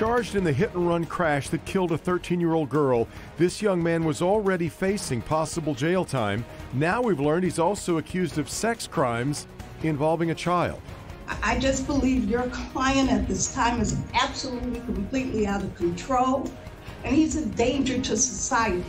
charged in the hit and run crash that killed a 13 year old girl. This young man was already facing possible jail time. Now we've learned he's also accused of sex crimes involving a child. I just believe your client at this time is absolutely completely out of control, and he's a danger to society.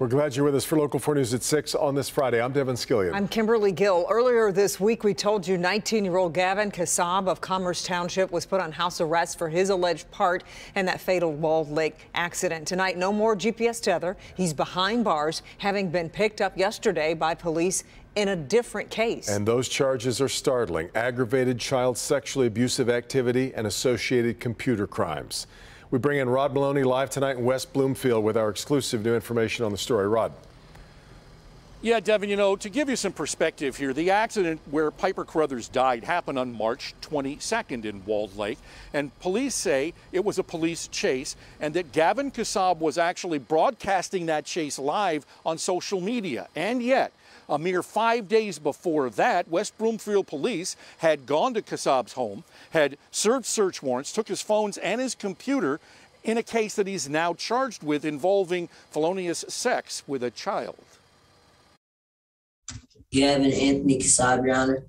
We're glad you're with us for Local 4 News at 6 on this Friday. I'm Devin Scillian. I'm Kimberly Gill. Earlier this week, we told you 19-year-old Gavin Kassab of Commerce Township was put on house arrest for his alleged part in that fatal Walled Lake accident. Tonight, no more GPS tether. He's behind bars, having been picked up yesterday by police in a different case. And those charges are startling. Aggravated child sexually abusive activity and associated computer crimes. We bring in Rod Meloni live tonight in West Bloomfield with our exclusive new information on the story. Rod. Yeah, Devin, you know, to give you some perspective here, the accident where Piper Carruthers died happened on March 22nd in Walled Lake. And police say it was a police chase and that Gavin Kassab was actually broadcasting that chase live on social media. And yet, a mere five days before that, West Bloomfield police had gone to Kassab's home, had served search warrants, took his phones and his computer in a case that he's now charged with involving felonious sex with a child. Gavin Anthony Kassab, Your Honor.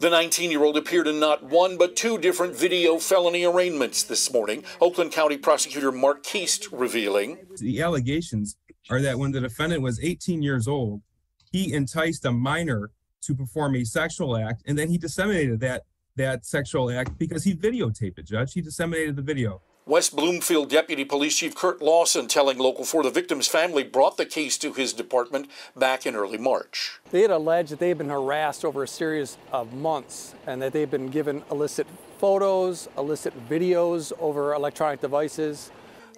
The 19 year old appeared in not one but two different video felony arraignments this morning. Oakland County prosecutor Mark Keast revealing. The allegations are that when the defendant was 18 years old, he enticed a minor to perform a sexual act, and then he disseminated that that sexual act because he videotaped it, Judge. He disseminated the video. West Bloomfield Deputy Police Chief Kurt Lawson telling Local 4 the victim's family brought the case to his department back in early March. They had alleged that they had been harassed over a series of months and that they've been given illicit photos, illicit videos over electronic devices.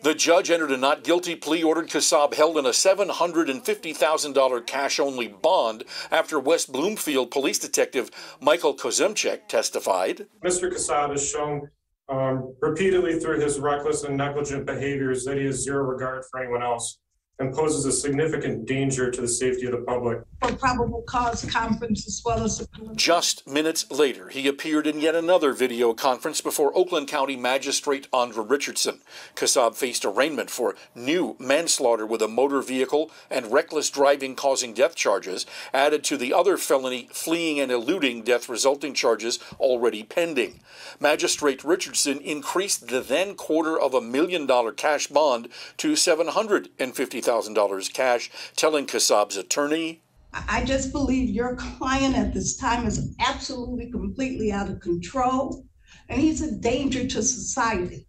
The judge entered a not guilty plea, ordered Kassab held in a $750,000 cash only bond after West Bloomfield police detective Michael Kozemchek testified. Mr. Kassab has shown um, repeatedly through his reckless and negligent behaviors that he has zero regard for anyone else and poses a significant danger to the safety of the public. For probable cause conference as well as Just minutes later, he appeared in yet another video conference before Oakland County Magistrate Andra Richardson. Kassab faced arraignment for new manslaughter with a motor vehicle and reckless driving causing death charges, added to the other felony fleeing and eluding death resulting charges already pending. Magistrate Richardson increased the then quarter of a million dollar cash bond to 750 $50,000 cash, telling Kassab's attorney. I just believe your client at this time is absolutely, completely out of control, and he's a danger to society.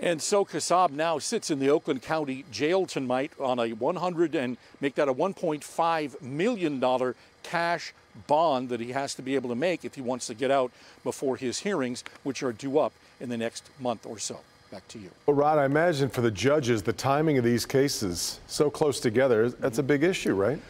And so Kassab now sits in the Oakland County Jail tonight on a 100 and make that a 1.5 million dollar cash bond that he has to be able to make if he wants to get out before his hearings, which are due up in the next month or so. Back to you. Well, Rod, I imagine for the judges, the timing of these cases so close together, that's a big issue, right?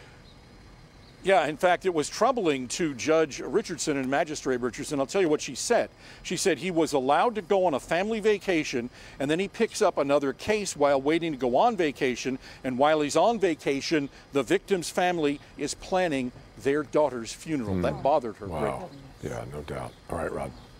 Yeah, in fact, it was troubling to Judge Richardson and Magistrate Richardson. I'll tell you what she said. She said he was allowed to go on a family vacation, and then he picks up another case while waiting to go on vacation. And while he's on vacation, the victim's family is planning their daughter's funeral. Mm. That bothered her wow. greatly. Yeah, no doubt. All right, Rod.